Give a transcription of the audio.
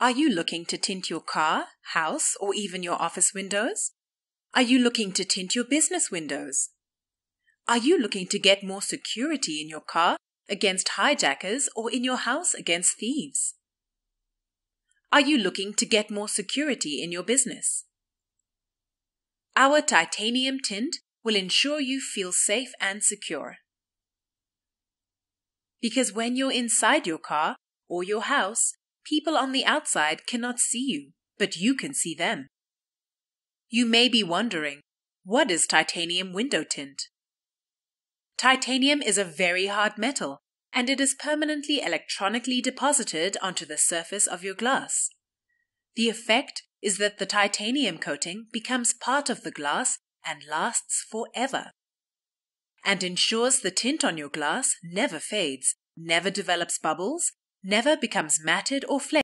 Are you looking to tint your car, house, or even your office windows? Are you looking to tint your business windows? Are you looking to get more security in your car against hijackers or in your house against thieves? Are you looking to get more security in your business? Our titanium tint will ensure you feel safe and secure. Because when you're inside your car or your house, people on the outside cannot see you, but you can see them. You may be wondering, what is titanium window tint? Titanium is a very hard metal, and it is permanently electronically deposited onto the surface of your glass. The effect is that the titanium coating becomes part of the glass and lasts forever, and ensures the tint on your glass never fades, never develops bubbles, never becomes matted or flaked.